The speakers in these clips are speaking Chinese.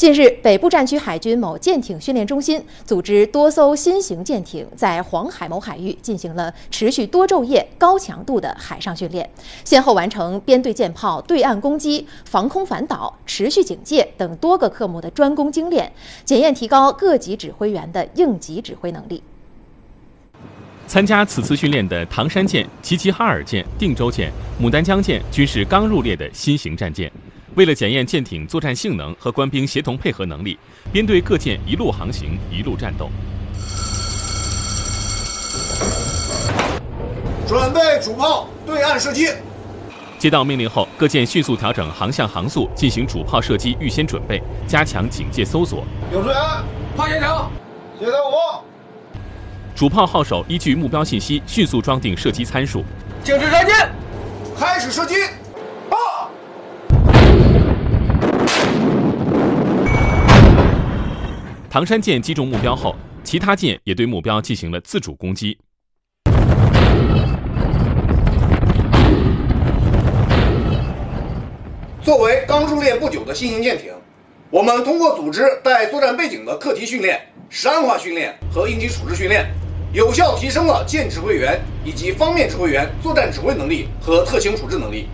近日，北部战区海军某舰艇训练中心组织多艘新型舰艇在黄海某海域进行了持续多昼夜、高强度的海上训练，先后完成编队舰炮对岸攻击、防空反导、持续警戒等多个科目的专攻精练，检验提高各级指挥员的应急指挥能力。参加此次训练的唐山舰、齐齐哈尔舰、定州舰、牡丹江舰均是刚入列的新型战舰。为了检验舰艇作战性能和官兵协同配合能力，编队各舰一路航行，一路战斗。准备主炮对岸射击。接到命令后，各舰迅速调整航向、航速，进行主炮射击预先准备，加强警戒搜索。有支援，炮协调，协调五。主炮号手依据目标信息迅速装定射击参数，静止战舰，开始射击。唐山舰击中目标后，其他舰也对目标进行了自主攻击。作为刚入列不久的新型舰艇，我们通过组织带作战背景的课题训练、实案化训练和应急处置训练。有效提升了舰指挥员以及方面指挥员作战指挥能力和特情处置能力。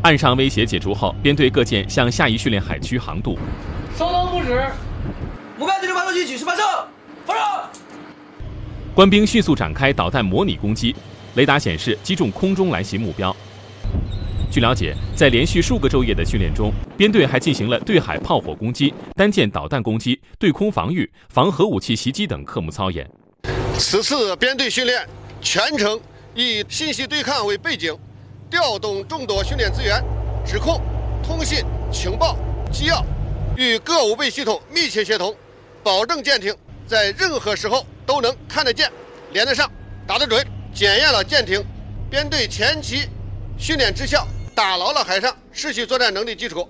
岸上威胁解除后，编队各舰向下一训练海区航渡。稍等不止，目一举式发射，发射。官兵迅速展开导弹模拟攻击，雷达显示击中空中来袭目标。据了解，在连续数个昼夜的训练中，编队还进行了对海炮火攻击、单舰导弹攻击、对空防御、防核武器袭击等科目操演。此次编队训练全程以信息对抗为背景，调动众多训练资源，指控、通信、情报、机要，与各武备系统密切协同，保证舰艇在任何时候都能看得见、连得上、打得准，检验了舰艇编队前期训练之效，打牢了海上持续作战能力基础。